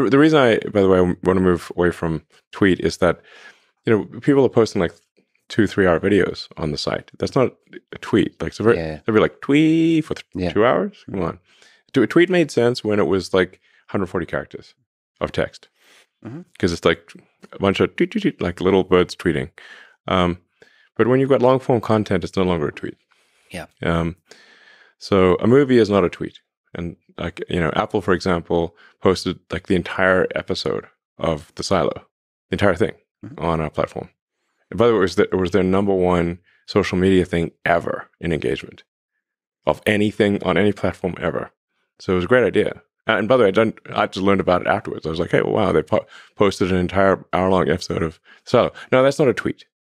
the the reason I, by the way, I want to move away from tweet is that you know people are posting like two three hour videos on the site. That's not a tweet. Like so, very, Yeah. they'd be like tweet for th- Yeah. two hours. Come on, Do- a tweet made sense when it was like 140 characters of text because it's like a bunch of tweet, tweet, tweet, like little birds tweeting. Um, but when you've got long form content, it's no longer a tweet. Yeah. Um, so a movie is not a tweet. And like you know, Apple, for example, posted like the entire episode of the Silo, the entire thing Mhm. on our platform. And by the way, it was, the, it was their number one social media thing ever in engagement of anything on any platform ever. So it was a great idea. And and by the way, I, done, I just learned about it afterwards. I was like, hey, well, wow, they po- posted an entire hour long episode of Silo. No, that's not a tweet.